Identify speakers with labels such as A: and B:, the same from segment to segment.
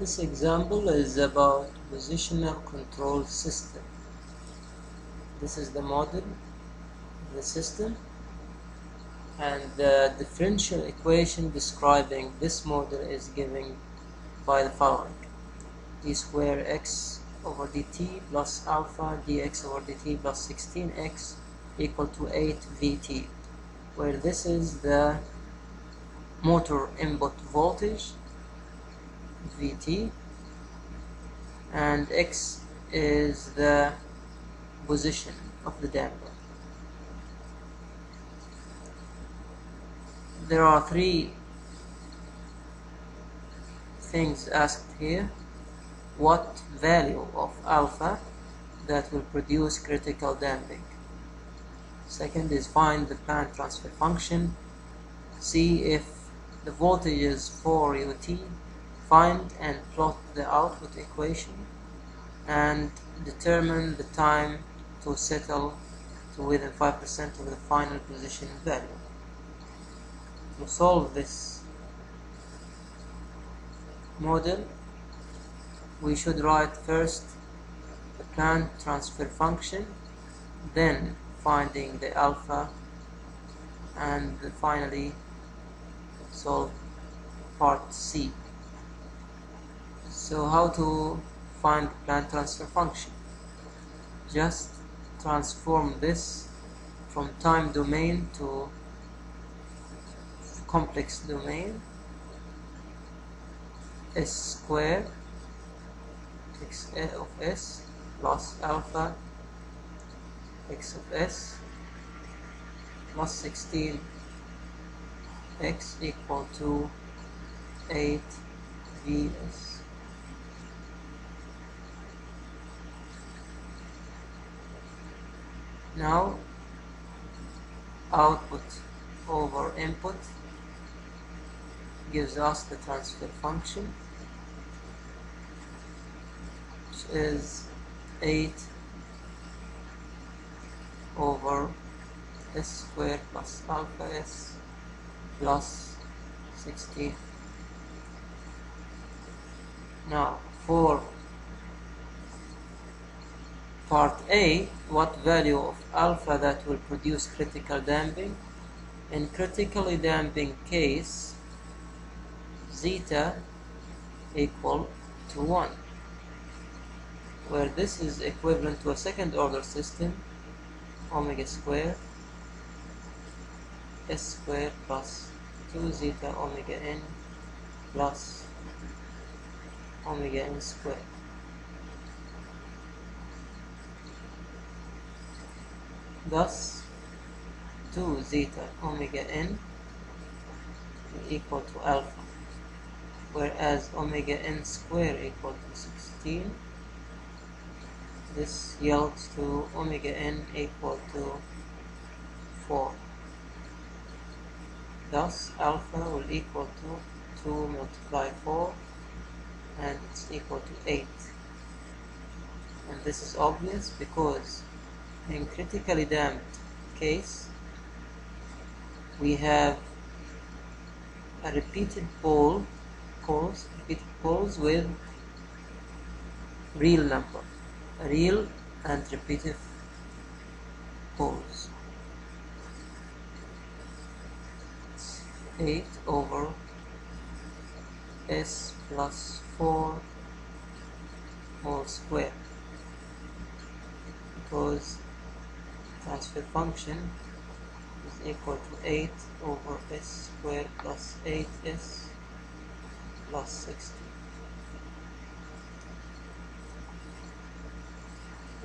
A: This example is about positional control system. This is the model the system and the differential equation describing this model is given by the following d square x over dt plus alpha dx over dt plus 16x equal to 8 vt where this is the motor input voltage Vt and x is the position of the damper. There are three things asked here. What value of alpha that will produce critical damping? Second is find the plant transfer function. See if the voltage is 4 ut find and plot the output equation and determine the time to settle to within 5% of the final position value. To solve this model, we should write first the plant transfer function, then finding the alpha, and finally solve part C. So how to find plant transfer function? Just transform this from time domain to complex domain s square x of s plus alpha x of s plus 16 x equal to 8 vs now output over input gives us the transfer function which is 8 over s squared plus alpha s plus 16 now for Part A, what value of alpha that will produce critical damping? In critically damping case, zeta equal to 1, where this is equivalent to a second order system, omega square, s square plus 2 zeta omega n plus omega n square. Thus, 2 zeta omega n equal to alpha, whereas omega n square equal to 16. This yields to omega n equal to 4. Thus, alpha will equal to 2 multiply 4 and it's equal to 8. And this is obvious because in critically damped case we have a repeated pole poles repeated poles with real number real and repeated poles 8 over s plus 4 whole square because transfer function is equal to 8 over s squared plus 8s plus 60.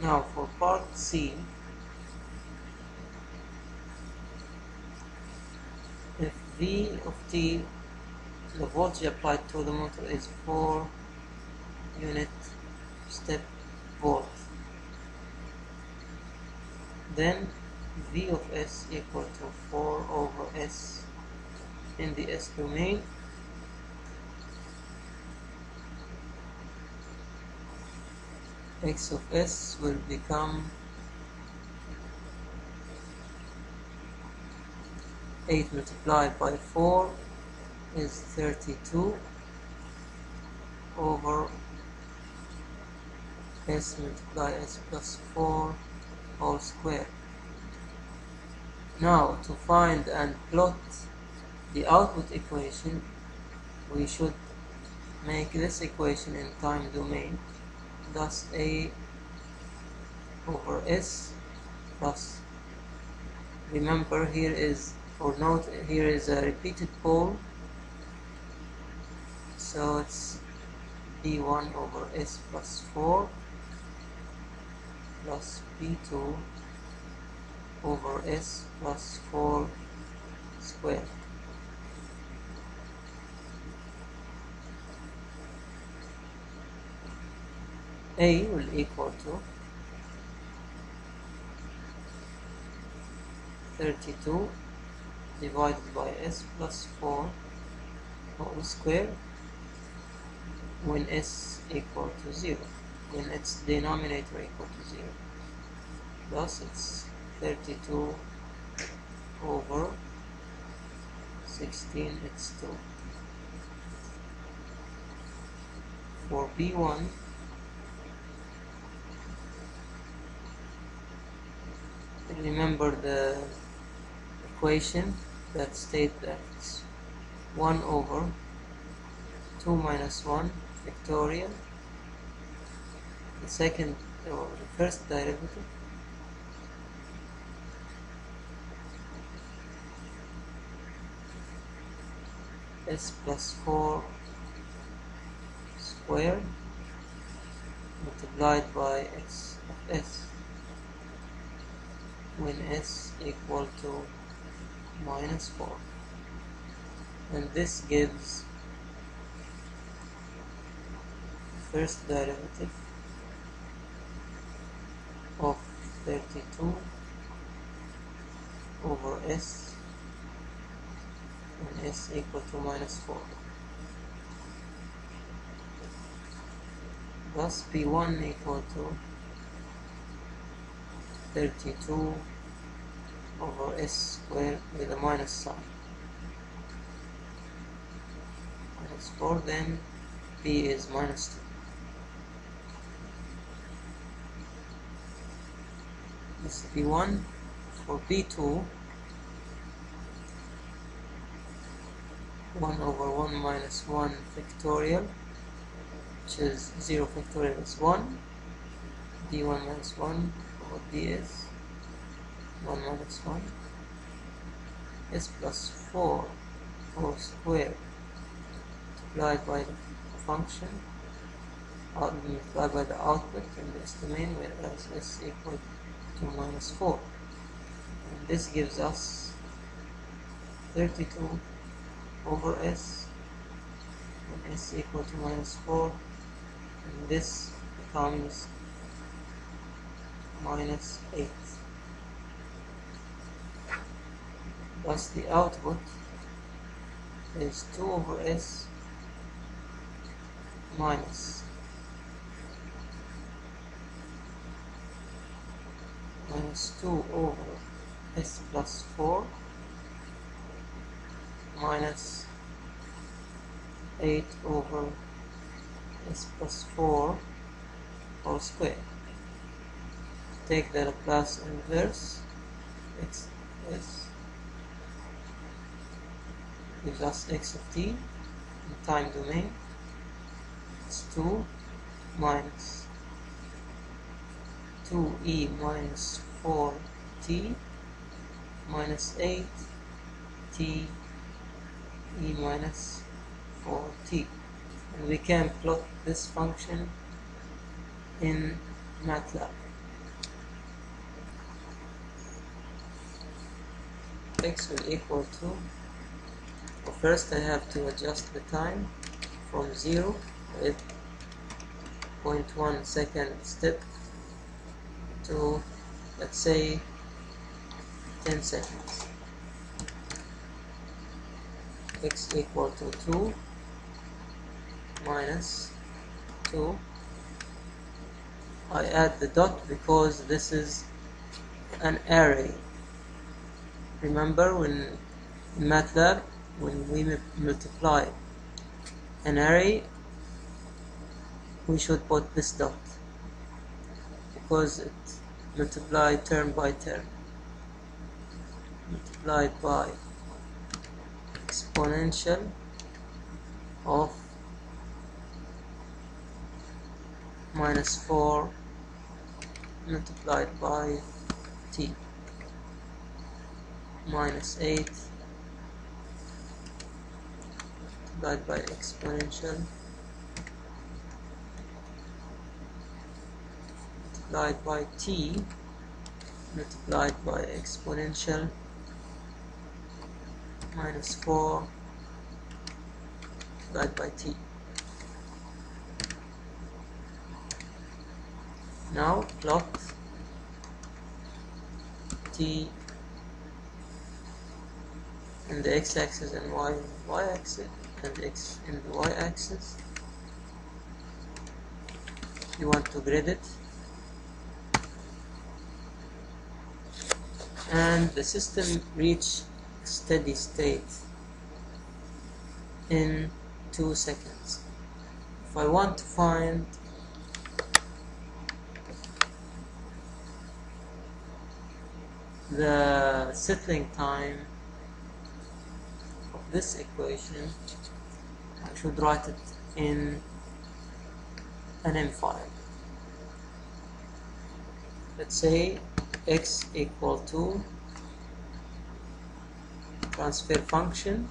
A: Now for part C, if V of t, the voltage applied to the motor is 4 unit step volt then v of s equal to 4 over s in the s domain. X of s will become 8 multiplied by 4 is 32 over s multiplied s plus 4 whole square. Now to find and plot the output equation we should make this equation in time domain thus a over s plus remember here is or note here is a repeated pole so it's b1 over s plus 4 plus b2 over s plus 4 squared. A will equal to 32 divided by s plus 4 whole square when s equal to 0 when its denominator equal to 0 thus it's 32 over 16 it's 2 for b1 remember the equation that state that it's 1 over 2 minus 1 factorial the second or the first derivative s plus 4 squared multiplied by x of s. When s equal to minus 4 and this gives first derivative of 32 over s and s equal to minus 4 thus p1 equal to 32 over s squared with a minus sign. Minus 4 then p is minus 2 this is p1 for p2 1 over 1 minus 1 factorial which is 0 factorial is 1 d1 minus 1 over ds 1 minus 1 s plus 4 whole square multiplied by the function. Multiplied by the output in this domain whereas s is equal to minus 4 and this gives us 32 over s. And s equal to minus 4 and this becomes minus 8 thus the output is 2 over s minus minus 2 over s plus 4 minus 8 over s plus 4 whole square. Take the Laplace inverse x s gives us x of t in time domain. It's 2 minus 2e minus 4t minus 8t e minus 4t and we can plot this function in MATLAB. X will equal to well, first I have to adjust the time from 0 with 0.1 second step to let's say 10 seconds. X equal to 2 minus 2 I add the dot because this is an array. Remember when in MATLAB when we multiply an array we should put this dot because it multiplied term by term. Multiplied by exponential of minus 4 multiplied by t minus 8 multiplied by exponential multiplied by t multiplied by exponential minus 4 multiplied by t. Now plot t in the x-axis and y y-axis and x in the y-axis. You want to grid it and the system reach steady state in two seconds. If I want to find the settling time of this equation I should write it in an M file. Let's say x equal to transfer function.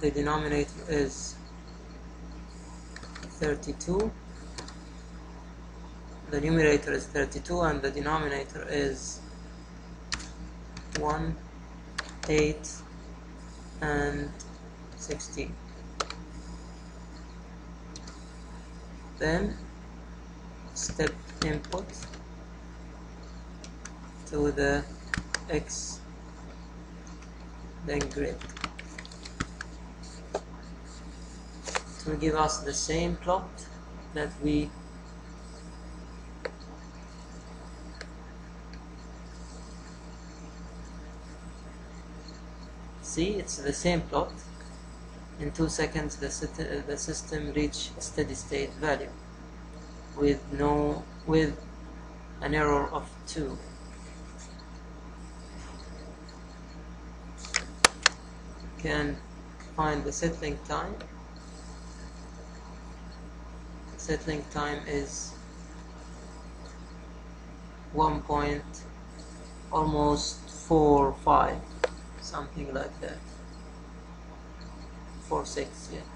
A: The denominator is 32 the numerator is 32 and the denominator is 1 8 and 16 then step input to the x then grid. Will give us the same plot that we see. It's the same plot. In two seconds the, the system reach steady state value with no with an error of 2 can find the settling time. Settling time is 1 point almost 4 5 something like that. 4 6 yeah